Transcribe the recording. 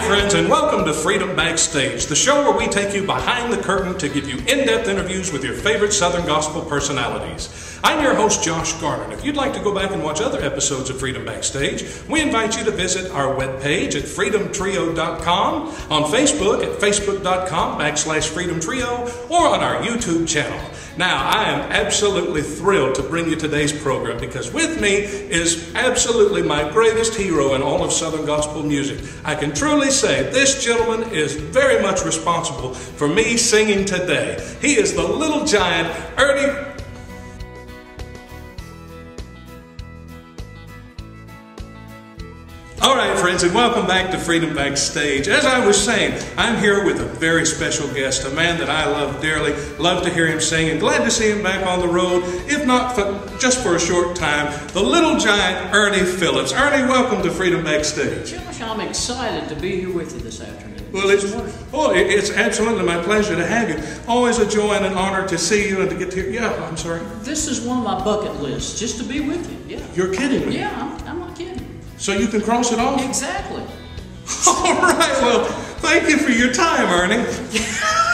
friends, and welcome to Freedom Backstage, the show where we take you behind the curtain to give you in depth interviews with your favorite Southern Gospel personalities. I'm your host, Josh Garner, if you'd like to go back and watch other episodes of Freedom Backstage, we invite you to visit our webpage at freedomtrio.com, on Facebook at facebook.com backslash freedomtrio, or on our YouTube channel. Now, I am absolutely thrilled to bring you today's program because with me is absolutely my greatest hero in all of Southern Gospel music. I can truly say this gentleman is very much responsible for me singing today. He is the little giant, Ernie All right, friends, and welcome back to Freedom Backstage. As I was saying, I'm here with a very special guest, a man that I love dearly. Love to hear him sing, and glad to see him back on the road, if not for, just for a short time. The little giant Ernie Phillips. Ernie, welcome to Freedom Backstage. Josh, I'm excited to be here with you this afternoon. Well, it's well, it's absolutely my pleasure to have you. Always a joy and an honor to see you and to get to hear. Yeah, I'm sorry. This is one of my bucket lists, just to be with you. Yeah. You're kidding me. Yeah, So you can cross it off? Exactly. All right. Well, thank you for your time, Ernie.